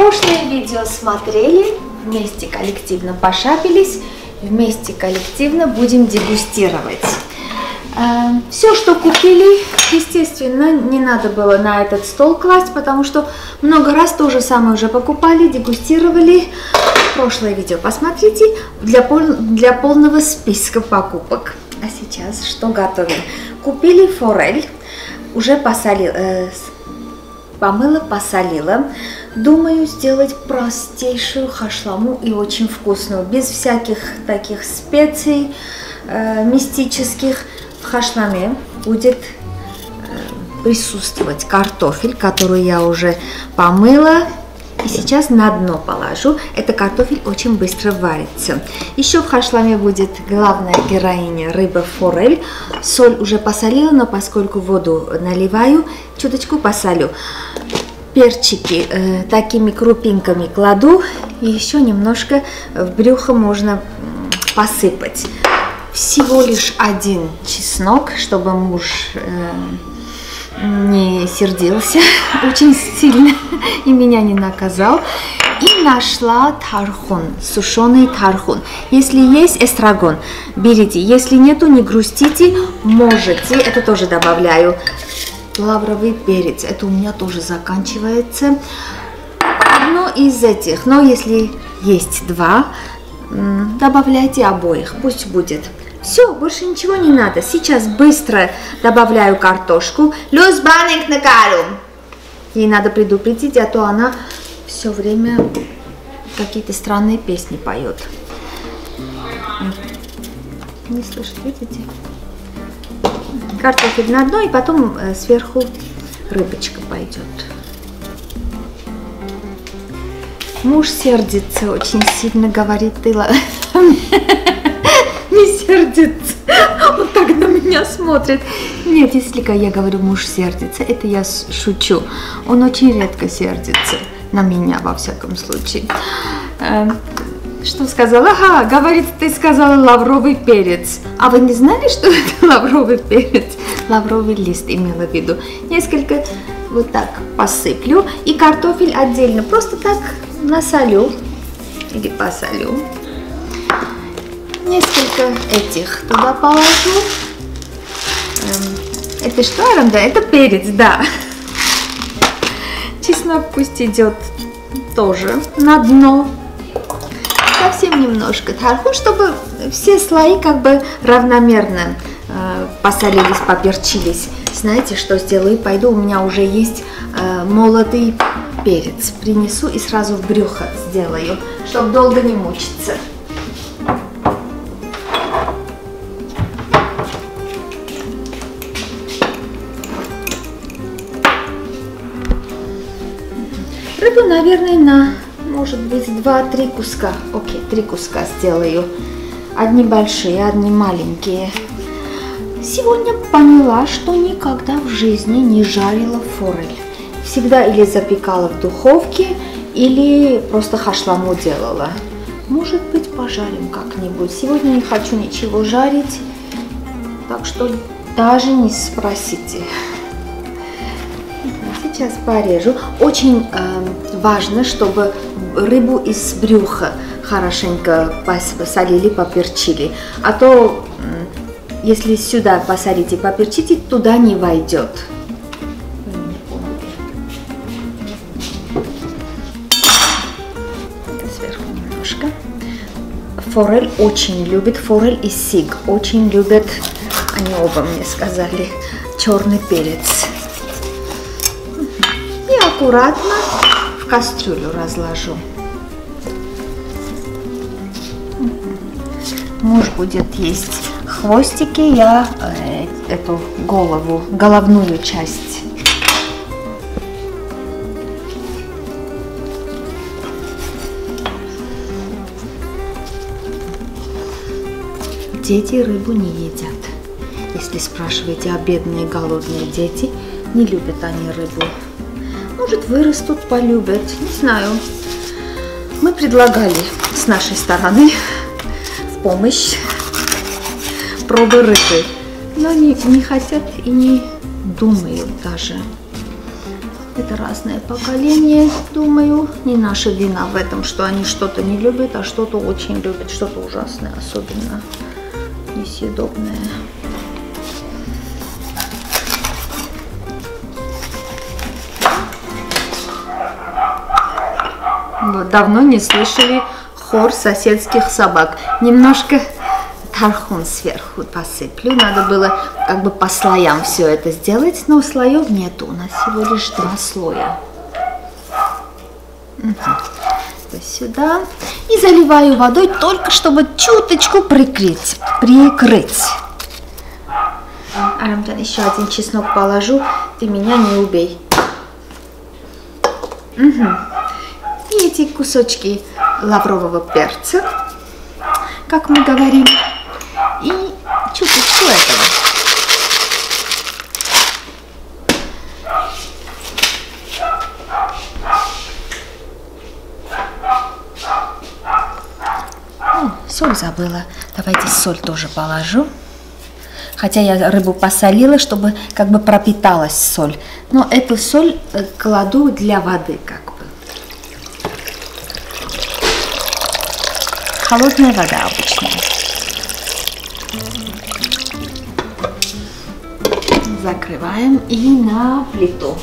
Прошлое видео смотрели, вместе коллективно пошапились, вместе коллективно будем дегустировать. Все, что купили, естественно, не надо было на этот стол класть, потому что много раз то же самое уже покупали, дегустировали. Прошлое видео посмотрите для, пол, для полного списка покупок. А сейчас что готовим? Купили форель, уже посолила, э, помыла, посолила. Думаю сделать простейшую хашламу и очень вкусную, без всяких таких специй э, мистических в хашламе будет э, присутствовать картофель, который я уже помыла. И сейчас на дно положу. Это картофель очень быстро варится. Еще в хашламе будет главная героиня рыба форель. Соль уже посолила, но поскольку воду наливаю, чуточку посолю. Перчики э, такими крупинками кладу. И еще немножко в брюхо можно посыпать всего лишь один чеснок, чтобы муж э, не сердился очень сильно и меня не наказал. И нашла тархун, сушеный тархун. Если есть эстрагон, берите. Если нету, не грустите, можете. Это тоже добавляю. Лавровый перец, это у меня тоже заканчивается. Одно из этих, но если есть два, добавляйте обоих, пусть будет. Все, больше ничего не надо. Сейчас быстро добавляю картошку. Люс баник на кару. Ей надо предупредить, а то она все время какие-то странные песни поет. Не слышит, видите? Картофель на дно, и потом э, сверху рыбочка пойдет. Муж сердится очень сильно, говорит, ты не сердится. Он так на меня смотрит. Нет, если я говорю, муж сердится, это я шучу. Он очень редко сердится на меня, во всяком случае. Что сказала? Ага, говорит, ты сказала лавровый перец. А вы не знали, что это лавровый перец? Лавровый лист имела в виду. Несколько вот так посыплю. И картофель отдельно. Просто так насолю. Или посолю несколько этих туда положу. Эм, это что, ерунда? Это перец, да. Чеснок пусть идет тоже на дно. Немножко тархун, чтобы все слои как бы равномерно э, посолились, поперчились. Знаете, что сделаю? Пойду, у меня уже есть э, молотый перец. Принесу и сразу в брюхо сделаю, чтобы долго не мучиться. Рыбу, наверное, на, может быть, 2-3 куска. Окей, три куска сделаю. Одни большие, одни маленькие. Сегодня поняла, что никогда в жизни не жарила форель. Всегда или запекала в духовке, или просто хашламу делала. Может быть, пожарим как-нибудь. Сегодня не хочу ничего жарить, так что даже не спросите сейчас порежу. Очень э, важно, чтобы рыбу из брюха хорошенько посолили, поперчили. А то, если сюда посолите, поперчите, туда не войдет. Форель очень любит, форель и сиг очень любят, они оба мне сказали, черный перец аккуратно в кастрюлю разложу. Муж будет есть хвостики, я э, эту голову, головную часть. Дети рыбу не едят. Если спрашиваете, а бедные голодные дети, не любят они рыбу. Может, вырастут, полюбят, не знаю. Мы предлагали с нашей стороны в помощь пробы рыбы, но они не хотят и не думают даже. Это разное поколение, думаю. Не наша вина в этом, что они что-то не любят, а что-то очень любят, что-то ужасное, особенно несъедобное. Давно не слышали хор соседских собак. Немножко тархун сверху посыплю. Надо было как бы по слоям все это сделать, но слоев нету. У нас всего лишь два слоя. Угу. Сюда. И заливаю водой только чтобы чуточку прикрыть. Прикрыть. Арамтан, еще один чеснок положу. Ты меня не убей. Угу. Эти кусочки лаврового перца, как мы говорим и чуточку этого. Соль забыла. Давайте соль тоже положу. Хотя я рыбу посолила, чтобы как бы пропиталась соль. Но эту соль э, кладу для воды как бы. Холодная вода обычная. Закрываем и на плиту.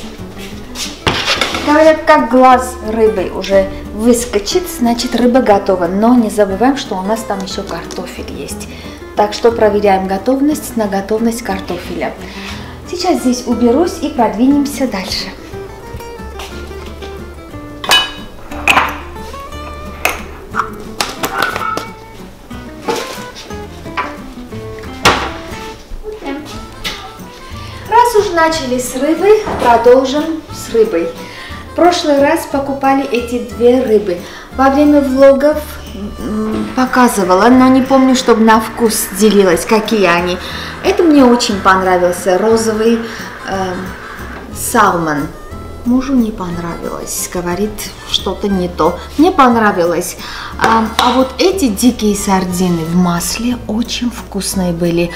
Говорят, как глаз рыбы уже выскочит, значит рыба готова. Но не забываем, что у нас там еще картофель есть. Так что проверяем готовность на готовность картофеля. Сейчас здесь уберусь и продвинемся дальше. Начали с рыбы, продолжим с рыбой. В прошлый раз покупали эти две рыбы. Во время влогов показывала, но не помню, чтобы на вкус делилась, какие они. Это мне очень понравился, розовый э, салмон. Мужу не понравилось, говорит, что-то не то. Мне понравилось. А, а вот эти дикие сардины в масле очень вкусные были.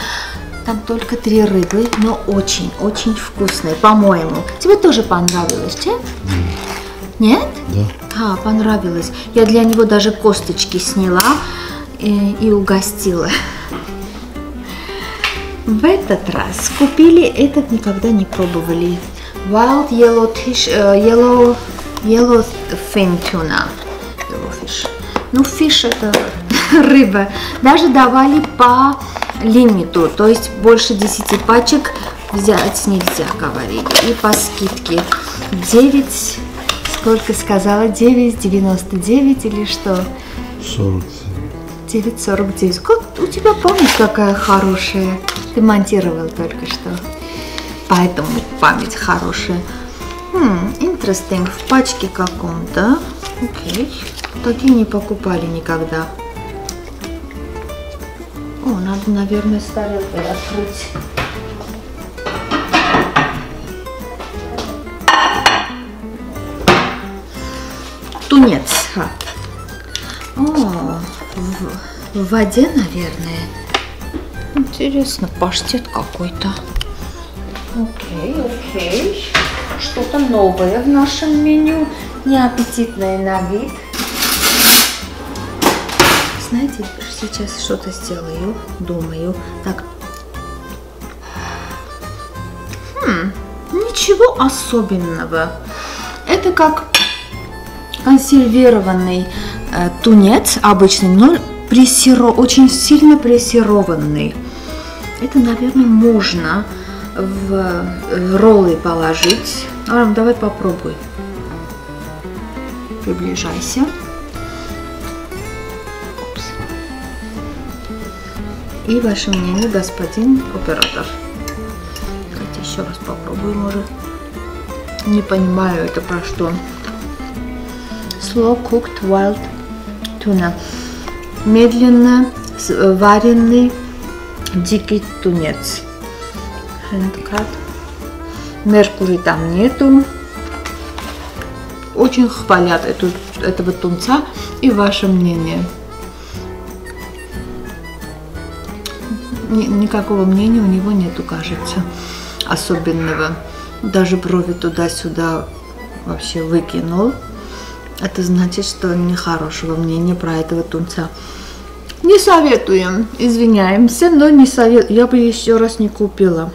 Там только три рыбы, но очень-очень вкусные, по-моему. Тебе тоже понравилось, да? Нет? Да. А, понравилось. Я для него даже косточки сняла и, и угостила. В этот раз купили, этот никогда не пробовали. Wild Yellow, fish, uh, yellow, yellow Fin Tuna. Yellow fish. Ну, фиш это рыба. Даже давали по лимиту, то есть больше 10 пачек взять нельзя, говорили. И по скидке 9, сколько сказала, 9,99 или что? 40. 9,49. Как у тебя память какая хорошая. Ты монтировал только что. Поэтому память хорошая. Хм, interesting. В пачке каком-то. Окей. Такие не покупали никогда. О, надо, наверное, с тарелкой открыть. Тунец. О, в, в воде, наверное. Интересно, паштет какой-то. Окей, окей. Что-то новое в нашем меню. Неаппетитное на вид. Знаете, сейчас что-то сделаю, думаю. Так. Хм, ничего особенного. Это как консервированный э, тунец обычный, но прессиро, очень сильно прессированный. Это, наверное, можно в, в роллы положить. А, давай попробуй. Приближайся. И ваше мнение, господин оператор. Давайте еще раз попробуем, может. Не понимаю, это про что. Slow cooked wild tuna. Медленно вареный дикий тунец. Handcut. Меркурий там нету. Очень хвалят эту, этого тунца. И ваше мнение. Никакого мнения у него нету, кажется, особенного. Даже брови туда-сюда вообще выкинул. Это значит, что нехорошего мнения про этого тунца. Не советуем, извиняемся, но не совет. Я бы еще раз не купила.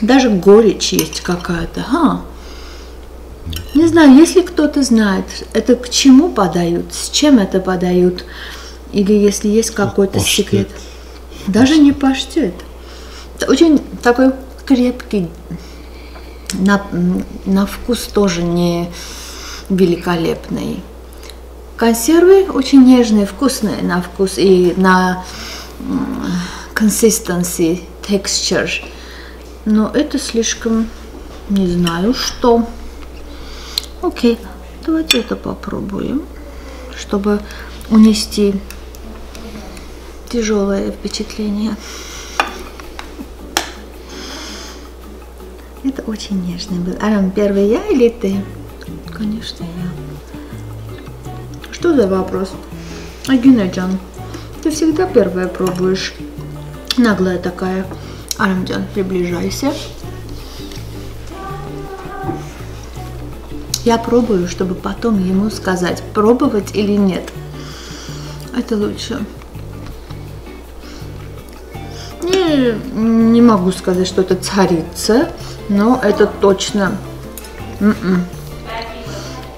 Даже горечь есть какая-то. А. Не знаю, если кто-то знает, это к чему подают, с чем это подают, или если есть какой-то секрет. Даже не паштет. Очень такой крепкий, на, на вкус тоже не великолепный. Консервы очень нежные, вкусные на вкус и на consistency, texture. Но это слишком, не знаю что. Окей, давайте это попробуем, чтобы унести тяжелое впечатление. Это очень нежный был. Арам, первый я или ты? Конечно, я. Что за вопрос? Агинаджан, ты всегда первая пробуешь. Наглая такая. Арамджан, приближайся. Я пробую, чтобы потом ему сказать, пробовать или нет. Это лучше. Не, могу сказать, что это царица, но это точно. М-м.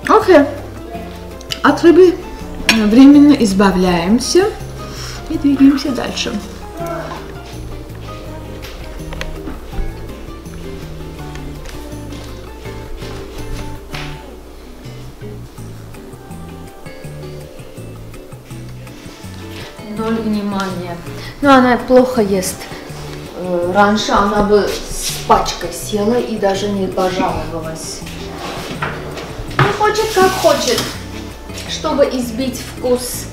Окей. От рыбы временно избавляемся и двигаемся дальше. Ноль внимания. Но она плохо ест. Раньше она бы с пачкой села и даже не пожаловалась. Ну, хочет как хочет. Чтобы избить вкус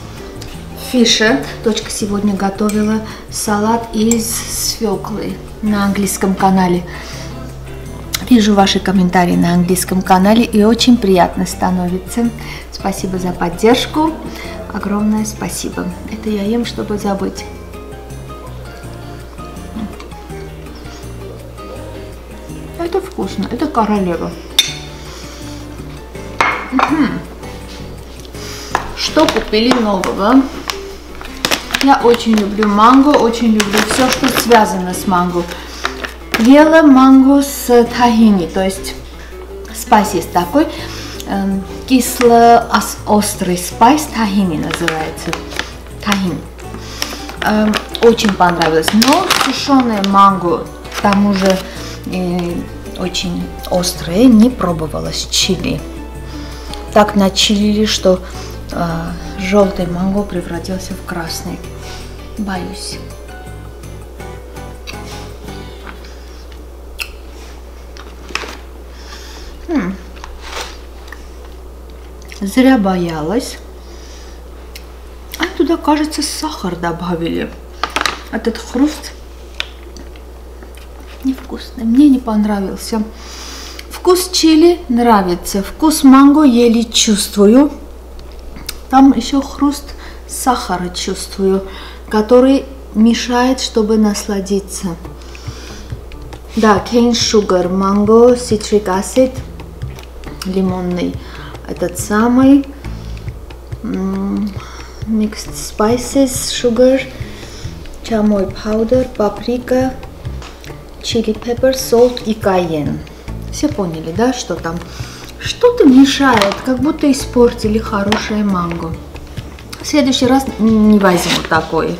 фиша, дочка сегодня готовила салат из свеклы на английском канале. Вижу ваши комментарии на английском канале и очень приятно становится. Спасибо за поддержку. Огромное спасибо. Это я ем, чтобы забыть. Вкусно. Это королева. Что купили нового? Я очень люблю манго, очень люблю все, что связано с манго. Ела манго с тахини, то есть спайс такой, э, кисло-острый спайс, тахини называется. Тахин. Э, очень понравилось. Но сушеное манго, к тому же э, очень острое, не пробовалось чили. Так начилили, что э, желтый манго превратился в красный. Боюсь. Хм. Зря боялась. А туда, кажется, сахар добавили. Этот хруст невкусный. Мне не понравился. Вкус чили нравится. Вкус манго еле чувствую. Там еще хруст сахара чувствую, который мешает, чтобы насладиться. Да, cane sugar, mango, citric acid, лимонный. Этот самый mixed spices, sugar, chamoy powder, паприка, chili pepper, salt и cayenne. Все поняли, да, что там? Что-то мешает, как будто испортили хорошее манго. В следующий раз не возьму такой.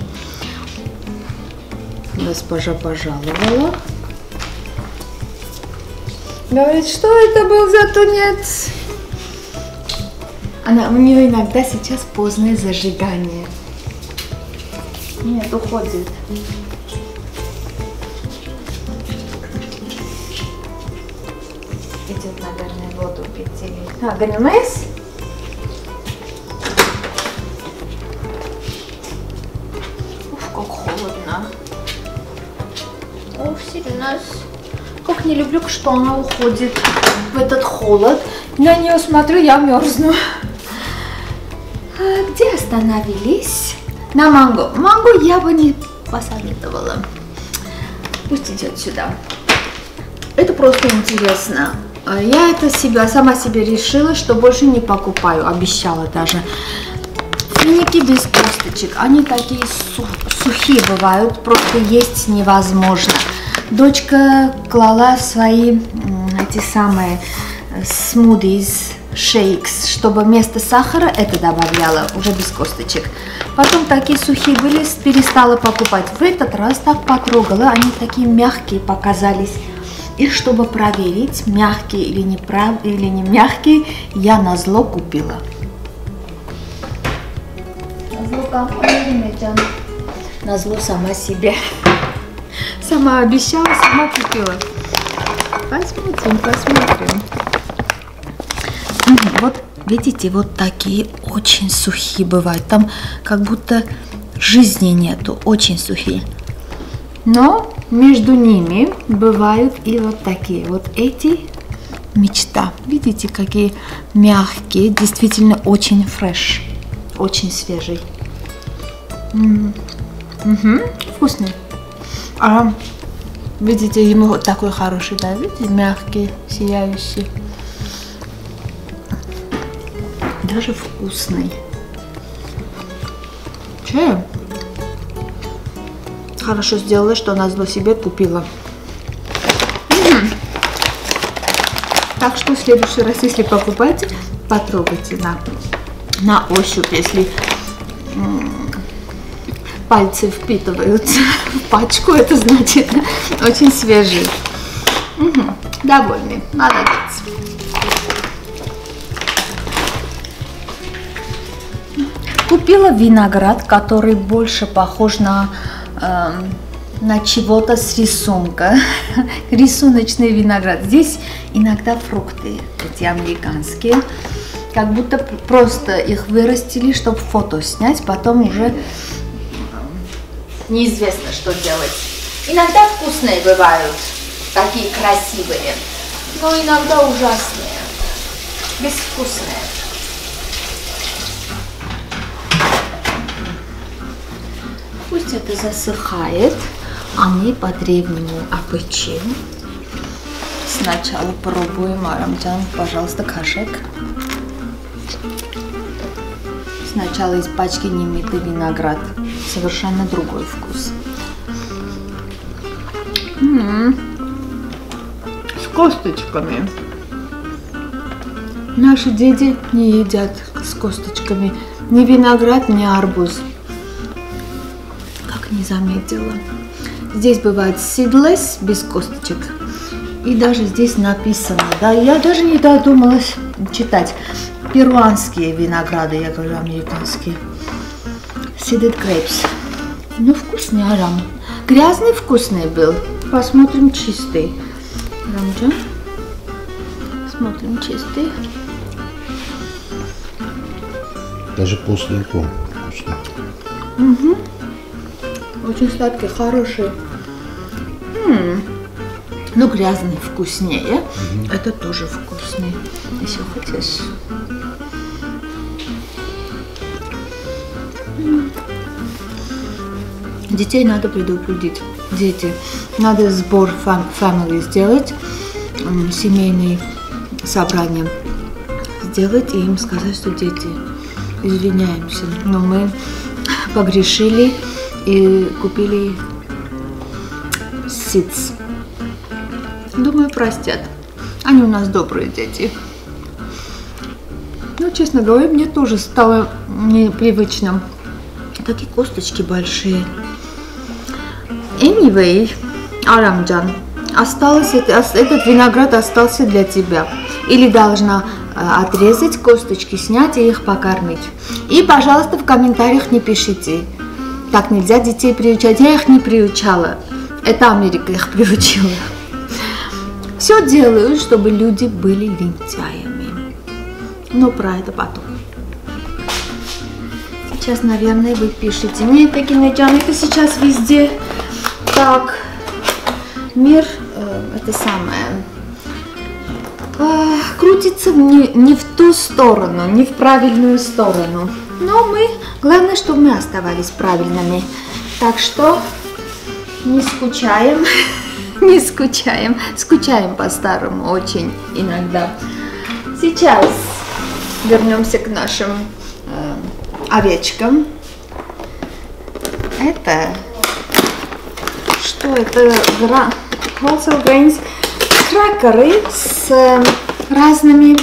Госпожа пожаловала. Говорит, что это был за тунец? Она, у нее иногда сейчас позднее зажигание. Нет, уходит. Гримес? Уф, как холодно. Уф, сильно. Как не люблю, что она уходит в этот холод. На нее смотрю, я мерзну. А где остановились? На манго. Манго я бы не посоветовала. Пусть идет сюда. Это просто интересно. А Я это себя, сама себе решила, что больше не покупаю, обещала даже. Финики без косточек, они такие су- сухие бывают, просто есть невозможно. Дочка клала свои эти самые э, смудис, шейкс, чтобы вместо сахара это добавляла, уже без косточек. Потом такие сухие были, перестала покупать. В этот раз так потрогала, они такие мягкие показались. И чтобы проверить, мягкие или не, прав... или не мягкие, я на зло купила. На зло сама себе. Сама обещала, сама купила. Посмотрим, посмотрим. Вот видите, вот такие очень сухие бывают. Там как будто жизни нету, очень сухие. Но между ними бывают и вот такие. Вот эти мечта. Видите, какие мягкие, действительно очень фреш, очень свежий. М, Вкусный. А видите, ему вот такой хороший, да, видите, мягкий, сияющий. Даже вкусный. Чай. Хорошо сделала, что на зло себе купила. Так что в следующий раз, если покупаете, потрогайте на, на ощупь, если пальцы впитываются в пачку, это значит очень свежий. Мгм. Довольны, молодец. Купила виноград, который больше похож на, на чего-то с рисунка. Рисуночный виноград. Здесь иногда фрукты, эти американские. Как будто просто их вырастили, чтобы фото снять, потом уже неизвестно, что делать. Иногда вкусные бывают, такие красивые, но иногда ужасные, безвкусные. Пусть это засыхает, а мы по-древнему обычаю. Сначала пробуем арамджан, пожалуйста, кашек. Сначала из пачки немытый виноград. Совершенно другой вкус. М, С косточками. Наши дети не едят с косточками ни виноград, ни арбуз не заметила. Здесь бывает seedless, без косточек. И даже здесь написано, да, я даже не додумалась читать. Перуанские винограды, я говорю, американские. Seeded grapes. Ну, вкусный арам. Грязный вкусный был. Посмотрим чистый. Рамджан. Смотрим чистый. Даже после этого вкусно. Очень сладкий, хороший. М, Ну, грязный вкуснее. Это тоже вкусный. Еще хочешь? Детей надо предупредить. Дети, надо сбор фам- family сделать, семейный собрание сделать и им сказать, что дети, извиняемся, но мы погрешили и купили ситс. Думаю, простят. Они у нас добрые дети. Ну, честно говоря, мне тоже стало непривычно. Такие косточки большие. Anyway, Арамджан, осталось это, ос- этот виноград остался для тебя. Или должна э, отрезать косточки, снять и их покормить. И, пожалуйста, в комментариях не пишите. Так нельзя детей приучать. Я их не приучала. Это Америка их приучила. Все делаю, чтобы люди были лентяями. Но про это потом. Сейчас, наверное, вы пишете. Нет, Такинеджан, это сейчас везде так. Мир, э, это самое, а, крутится в не, не в ту сторону, не в правильную сторону. Но мы, главное, чтобы мы оставались правильными. Так что не скучаем, не скучаем. Скучаем по-старому очень иногда. Сейчас вернемся к нашим э, овечкам. Это что это? Гра... Wholesale grains с э, разными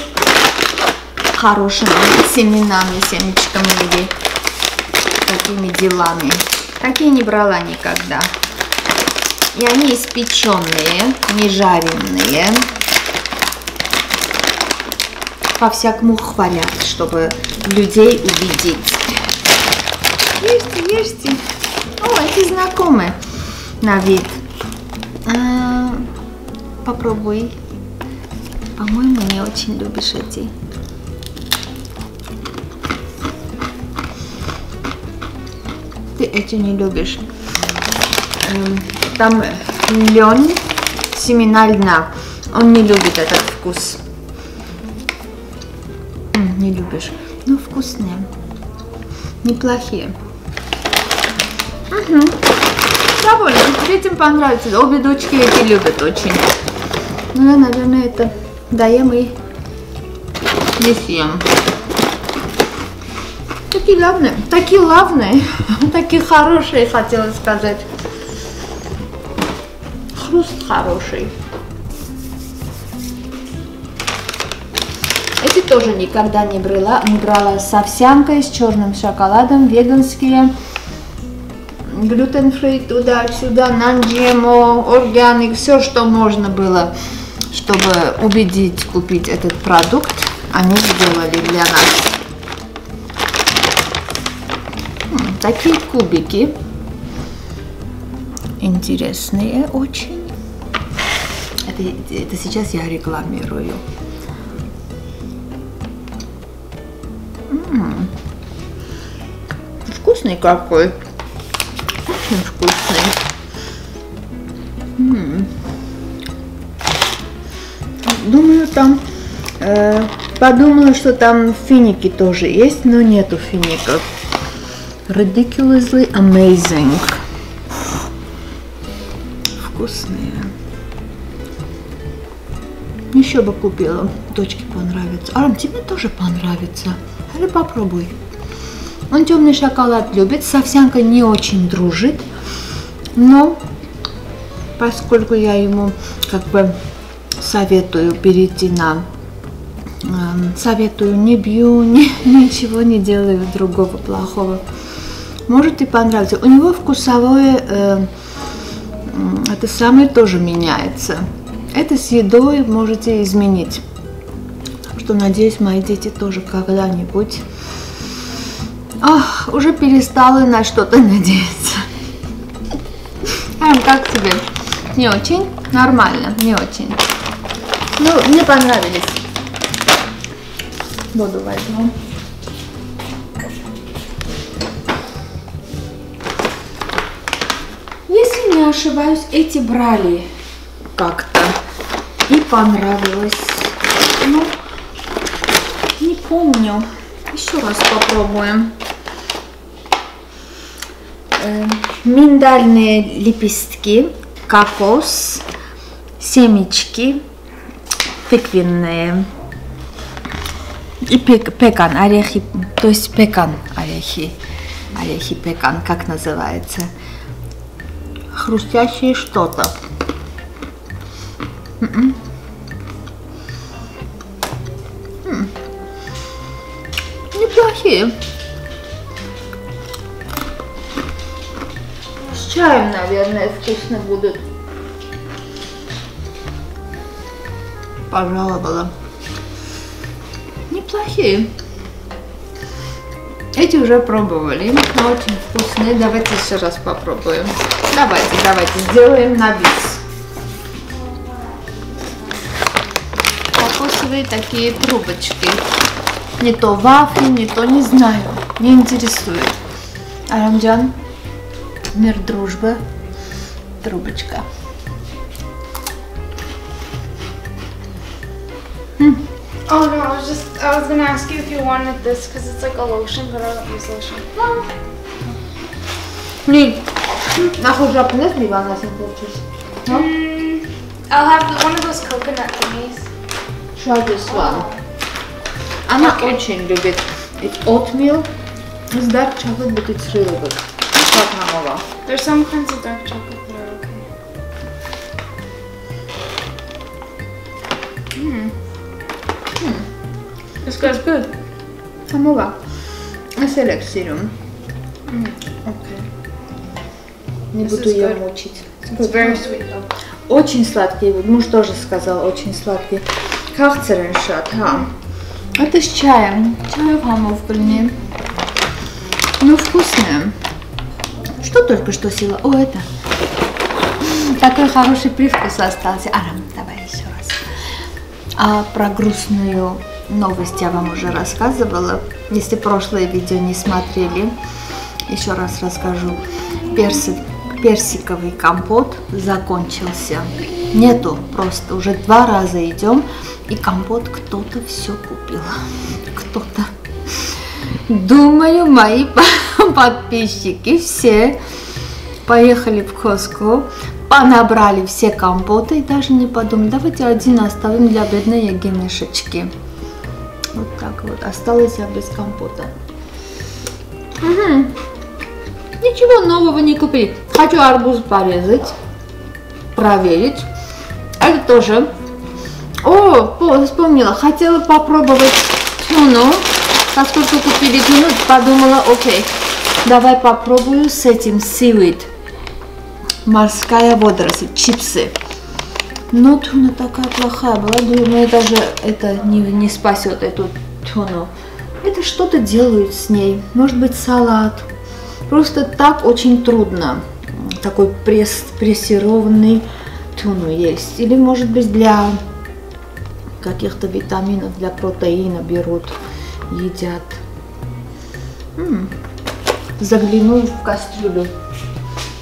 хорошими семенами, семечками или такими делами. Такие не брала никогда. И они испеченные, не жареные. По-всякому хвалят, чтобы людей убедить. Ешьте, ешьте. О, эти знакомые на вид. А, попробуй. По-моему, не очень любишь эти. Эти не любишь. Эм, Там лен, семена льна. Он не любит этот вкус. Не любишь. Ну, вкусные. Неплохие. Угу. Довольно. Детям понравится. Обе дочки эти любят очень. Ну, я, наверное, это даем и не съем. Такие главные, такие главные, такие хорошие, хотела сказать. Хруст хороший. Эти тоже никогда не брала, не брала с овсянкой, с черным шоколадом, веганские, глютен-фри туда-сюда, нан-GMO, органик, все, что можно было, чтобы убедить купить этот продукт, они сделали для нас. Такие кубики. Интересные очень. Это, это сейчас я рекламирую. М, Вкусный какой. Очень вкусный. М. Думаю, там... э, подумала, что там финики тоже есть, но нету фиников. Ridiculously amazing. Вкусные. Еще бы купила. Дочке понравится. Арам, тебе тоже понравится. Или попробуй. Он темный шоколад любит, с овсянкой не очень дружит. Но поскольку я ему как бы советую перейти на эм, советую, не бью, ни- ничего не делаю другого плохого. Может и понравится. У него вкусовое, э, это самое тоже меняется. Это с едой можете изменить. Что надеюсь, мои дети тоже когда-нибудь Ах, уже перестала на что-то надеяться. Ам, как тебе? Не очень? Нормально, не очень. Ну, мне понравились. Воду возьму. Ошибаюсь, эти брали как-то и понравилось. Ну, не помню. Еще раз попробуем. Э, миндальные лепестки, кокос, семечки, тыквенные и пек- пекан, орехи, то есть пекан, орехи, орехи пекан, как называется. Хрустящее что-то. М-м. Неплохие. С чаем, наверное, вкусно будут. Пожаловала. Неплохие. Эти уже пробовали, но очень вкусные. Давайте еще раз попробуем. Давайте, давайте, сделаем на бис. Кокосовые такие трубочки. Не то вафли, не то не знаю. Не интересует. Арамджан, мир, дружба, трубочка. Oh no, I was just I was gonna ask you if you wanted this because it's like a lotion, but I don't use lotion. Лиль, нахуй жопу не сбивала, если хочешь. Ну? Mm, I'll have one of those coconut thingies. Try this one. Она очень любит it's oatmeal with dark chocolate, but it's really good. Как намова. There's some kinds of dark chocolate It's good. It's good. Намова. I select serum. Okay. Не This буду ее good. мучить. It's very sweet though. Очень сладкий, муж тоже сказал, очень сладкий. Кахцереншат, ха. Это с чаем. Чаю в хамовкальне. Ну, вкусное. Что только что села? О, это. Такой хороший привкус остался. Арам, давай еще раз. А про грустную новость я вам уже рассказывала. Если прошлое видео не смотрели, еще раз расскажу. Перси- персиковый компот закончился. Нету просто. Уже два раза идем, и компот кто-то все купил. Кто-то. Думаю, мои подписчики все поехали в Коско, понабрали все компоты и даже не подумали, давайте один оставим для бедной Егинышечки. Так вот. Осталась я без компота. Мгм. Ничего нового не купили. Хочу арбуз порезать, проверить. Это тоже. О, по- вспомнила. Хотела попробовать тюну. Только купили тюну, подумала, окей, давай попробую с этим seaweed. Морская водоросль, чипсы. Но тюна такая плохая была, думаю, даже это не, не спасет эту тюну. Это что-то делают с ней. Может быть, салат. Просто так очень трудно. Такой пресс, прессированный тюну есть. Или, может быть, для каких-то витаминов, для протеина берут, едят. М. Загляну в кастрюлю.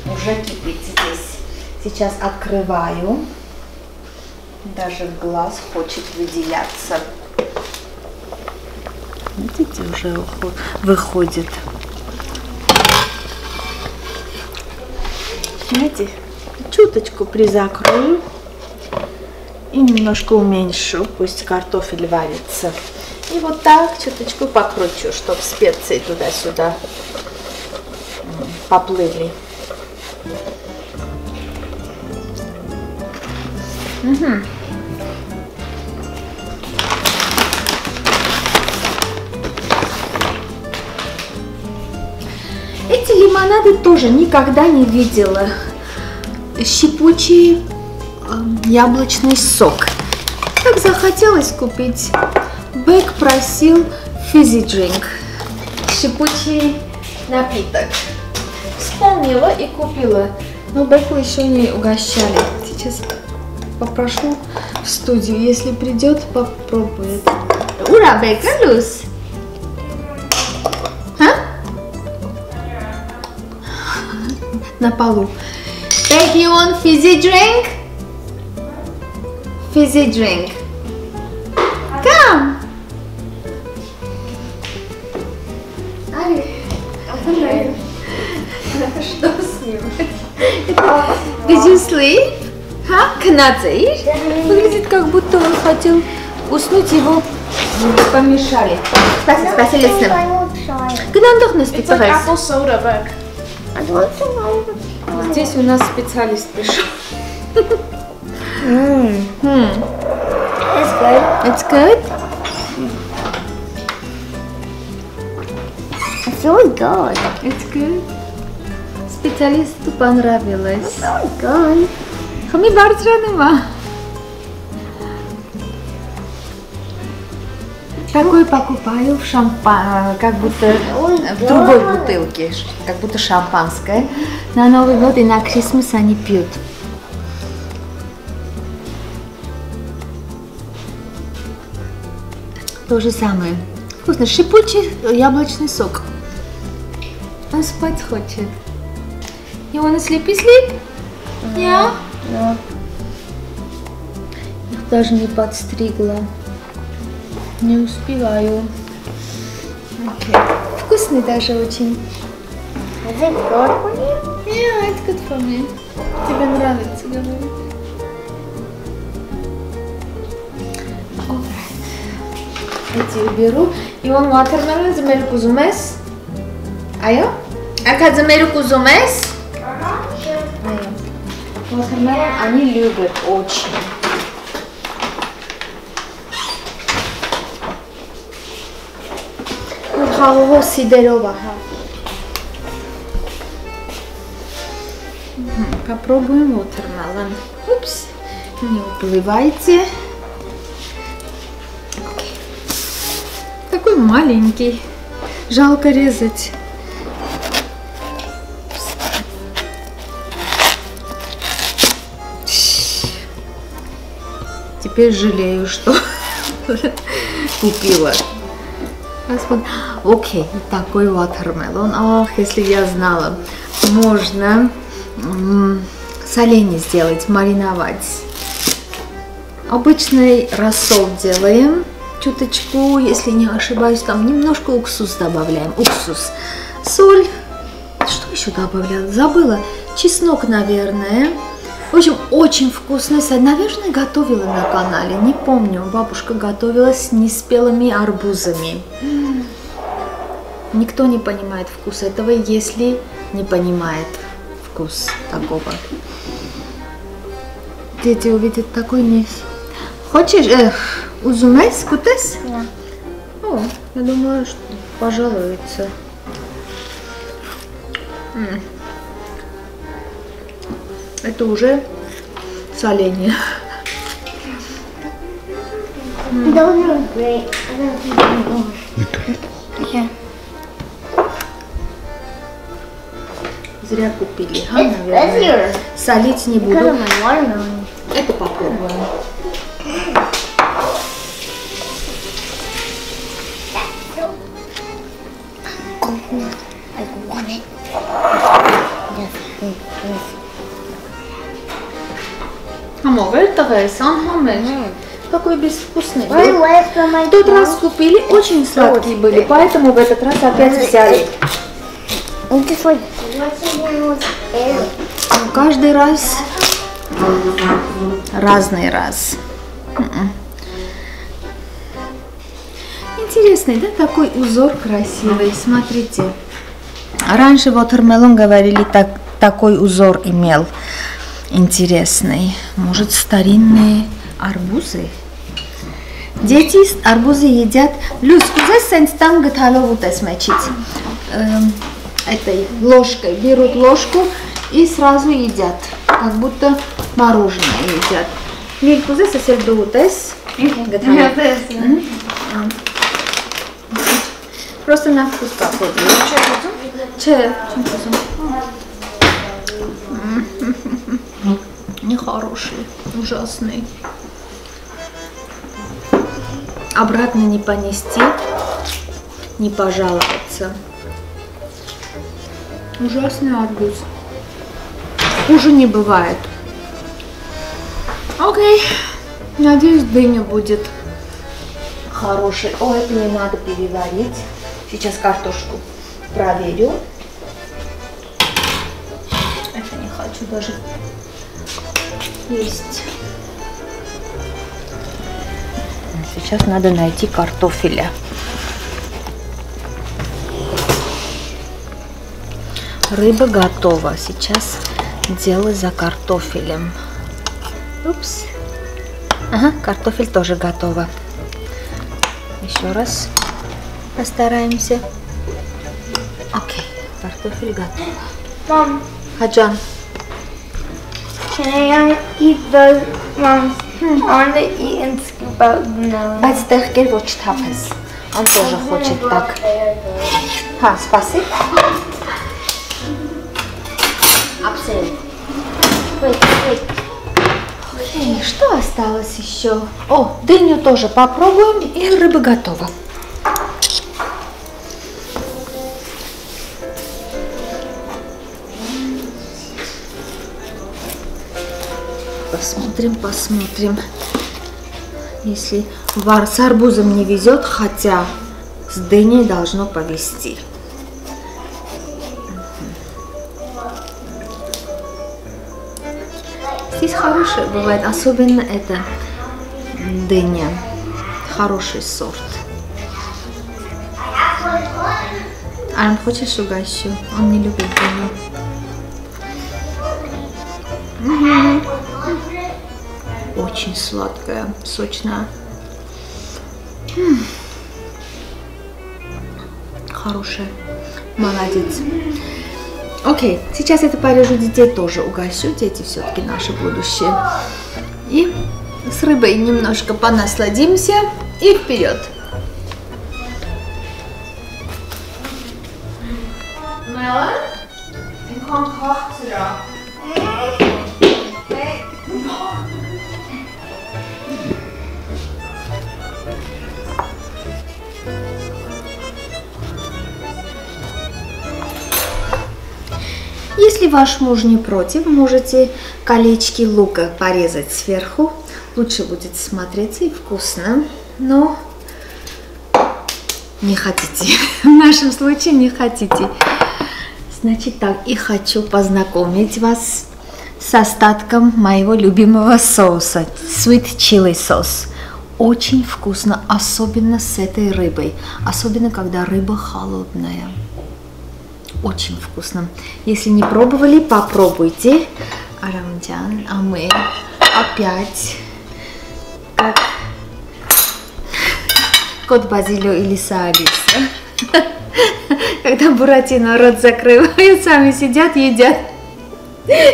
Уже кипит здесь. Сейчас открываю. Даже глаз хочет выделяться. Видите, уже выходит. Знаете, чуточку призакрою и немножко уменьшу, пусть картофель варится. И вот так чуточку покручу, чтобы специи туда-сюда поплыли. Мгм. Лимонады тоже никогда не видела. Щепучий яблочный сок. Как захотелось купить. Бэк просил fizzy drink. Щепучий напиток. Вспомнила и купила. Но Беку еще не угощали. Сейчас попрошу в студию, если придет, попробует. Ура, Бека, На полу. Beck, you want fizzy drink? Fizzy drink. Come. Что с ним? Did you sleep? Ха? Канадцаешь? Выглядит, как будто он хотел уснуть, его помешали. Спасибо, спасибо. Гнандах на It's like apple soda, but Здесь у нас специалист пришел. Hmm. it's good. It's good? It's really good. It's good. Специалисту понравилось. Really good. Хами Барджанова. Такой покупаю в шампан, как будто в другой бутылке, как будто шампанское. На Новый год и на Крисмас они пьют. То же самое. Вкусно. Шипучий яблочный сок. Он спать хочет. You wanna sleepy sleep? Yeah? No. Их даже не подстригла. Не успеваю. Okay. Вкусный даже очень. Is it good for you? Yeah, it's good for me. Тебе нравится, говорю. Эти уберу. И он watermelon ձմերուկ ուզում ես։ Այո։ Ակա ձմերուկ ուզում ես։ Ага. Հա, Այո։ Watermelon они любят очень. Խաղողը սիդերով է, հա։ Мгм, Попробуем watermelon. Упс, не уплывайте. Окей. Такой маленький. Жалко резать. Теперь жалею, что купила. Посмотрим. Окей, такой watermelon. Ах, если я знала. Можно соленье сделать, мариновать. Обычный рассол делаем. Чуточку, если не ошибаюсь, там немножко уксус добавляем. Уксус. Соль. Что еще добавляла? Забыла. Чеснок, наверное. В общем, очень вкусный сад. Наверное, готовила на канале. Не помню. Бабушка готовила с неспелыми арбузами. Никто не понимает вкус этого, если не понимает вкус такого. Дети увидят такой низ. Хочешь, эх, узумес, кутес? Да. О, я думала, что пожалуется. М. they're good. Yeah. Зря купили, а, наверное. Солить не буду. Это попробуем. I want it. Yes, yes, yes. Хамовер тагайс, анхамер. Какой безвкусный. В тот раз купили, очень сладкие были, поэтому в этот раз опять взяли. Ну, Каждый раз разный раз. М-м. Интересный, да, такой узор красивый. Смотрите. Раньше watermelon говорили, так, такой узор имел. Интересный. Может, старинные арбузы? Дети арбузы едят. Люс, куда сенс там гаталову смочить? Этой ложкой. Берут ложку и сразу едят. Как будто мороженое едят. Лиль, куда сосед дуутес? Просто на вкус попробуй. Че? М. Нехороший, ужасный. Обратно не понести, не пожаловаться. Ужасный арбуз. Хуже не бывает. Окей. Надеюсь, дыня будет хороший. О, это не надо переварить. Сейчас картошку проверю. Это не хочу даже есть. Сейчас надо найти картофеля. Рыба готова. Сейчас дело за картофелем. Упс. Ага, картофель тоже готово. Еще раз постараемся. Окей, картофель готов. Mom, Хаджан, բայց տեղ կեր ոչ թափես։ Он тоже хочет так. Ха, спаси. Absolutely. Wait, wait. Окей, что осталось еще? О, дыню тоже попробуем, и рыба готова. Посмотрим, посмотрим. Если вар с арбузом не везет, хотя с дыней должно повезти. Здесь хорошее бывает, особенно это дыня. Хороший сорт. Арм, хочешь угощу? Он не любит дыню. Mm-hmm. Очень сладкая, сочная. М. Хорошая. Молодец. Окей, сейчас это порежу детей тоже угощу. Дети все-таки наше будущее. И с рыбой немножко понасладимся и вперед. Kom kort til Если ваш муж не против, можете колечки лука порезать сверху. Лучше будет смотреться и вкусно. Но не хотите. В нашем случае не хотите. Значит так, и хочу познакомить вас с остатком моего любимого соуса. Sweet chili sauce. Очень вкусно, особенно с этой рыбой. Особенно, когда рыба холодная. Очень вкусно. Если не пробовали, попробуйте. Арамджан, а мы опять как кот Базилио или Саалиса. Когда Буратино рот закрывает, сами сидят, едят.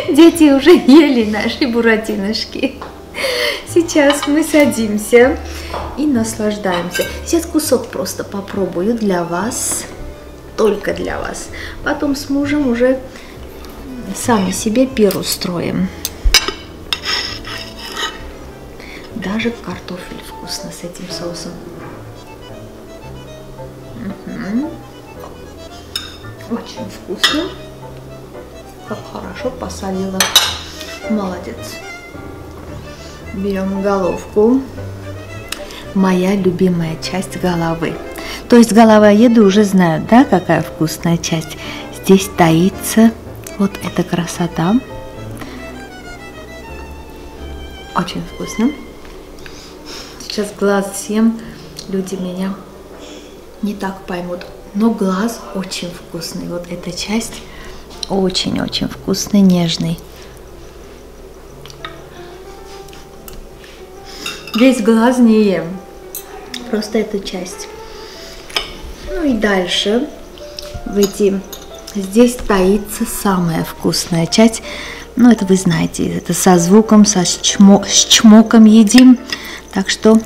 Дети уже ели наши буратиношки. Сейчас мы садимся и наслаждаемся. Сейчас кусок просто попробую для вас только для вас. Потом с мужем уже сами себе пир устроим. Даже картофель вкусно с этим соусом. Мгм. Очень вкусно. Как хорошо посолила. Молодец. Берем головку. Моя любимая часть головы. То есть головоеды уже знают, да, какая вкусная часть. Здесь таится вот эта красота. Очень вкусно. Сейчас глаз съем, люди меня не так поймут. Но глаз очень вкусный. Вот эта часть очень-очень вкусный, нежный. Весь глаз не ем. Просто эту часть. Ну и дальше в эти здесь таится самая вкусная часть. Ну, это вы знаете, это со звуком, со чмо, с чмоком едим. Так что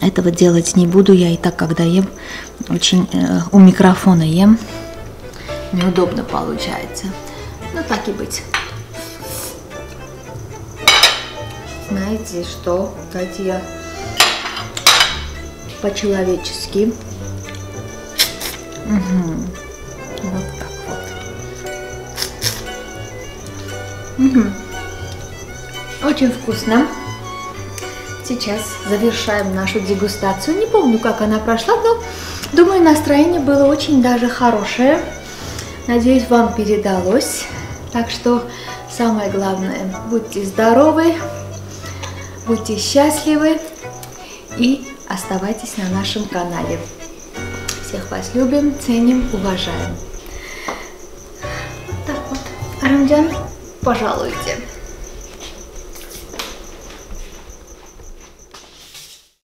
этого делать не буду. Я и так, когда ем, очень э, у микрофона ем. Неудобно получается. Ну, так и быть. Знаете что? Давайте я по-человечески. Мгм. Вот так вот. Мгм. Очень вкусно. Сейчас завершаем нашу дегустацию. Не помню, как она прошла, но думаю, настроение было очень даже хорошее. Надеюсь, вам передалось. Так что самое главное, будьте здоровы, будьте счастливы и оставайтесь на нашем канале. Всех вас любим, ценим, уважаем. Вот так вот. Арамджан, пожалуйте.